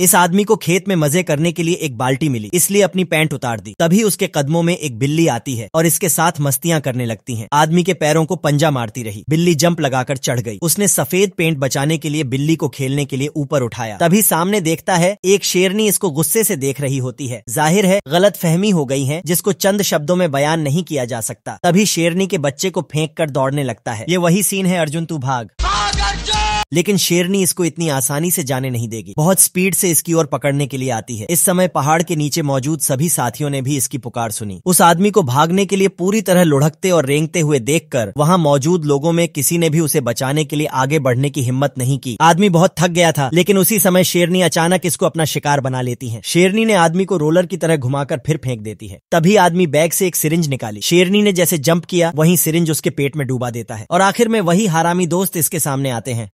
इस आदमी को खेत में मज़े करने के लिए एक बाल्टी मिली। इसलिए अपनी पैंट उतार दी। तभी उसके कदमों में एक बिल्ली आती है और इसके साथ मस्तियाँ करने लगती हैं। आदमी के पैरों को पंजा मारती रही। बिल्ली जंप लगाकर चढ़ गई। उसने सफ़ेद पेंट बचाने के लिए बिल्ली को खेलने के लिए ऊपर उठाया। तभी सामने देखता है, एक शेरनी इसको गुस्से से देख रही होती है। ज़ाहिर है गलत फहमी हो गई है, जिसको चंद शब्दों में बयान नहीं किया जा सकता। तभी शेरनी के बच्चे को फेंक कर दौड़ने लगता है। ये वही सीन है, अर्जुन, तू भाग। लेकिन शेरनी इसको इतनी आसानी से जाने नहीं देगी। बहुत स्पीड से इसकी ओर पकड़ने के लिए आती है। इस समय पहाड़ के नीचे मौजूद सभी साथियों ने भी इसकी पुकार सुनी। उस आदमी को भागने के लिए पूरी तरह लुढ़कते और रेंगते हुए देखकर वहाँ मौजूद लोगों में किसी ने भी उसे बचाने के लिए आगे बढ़ने की हिम्मत नहीं की। आदमी बहुत थक गया था, लेकिन उसी समय शेरनी अचानक इसको अपना शिकार बना लेती है। शेरनी ने आदमी को रोलर की तरह घुमाकर फिर फेंक देती है। तभी आदमी बैग से एक सिरिंज निकाली। शेरनी ने जैसे जंप किया, वही सिरिंज उसके पेट में डूबा देता है। और आखिर में वही हरामी दोस्त इसके सामने आते हैं।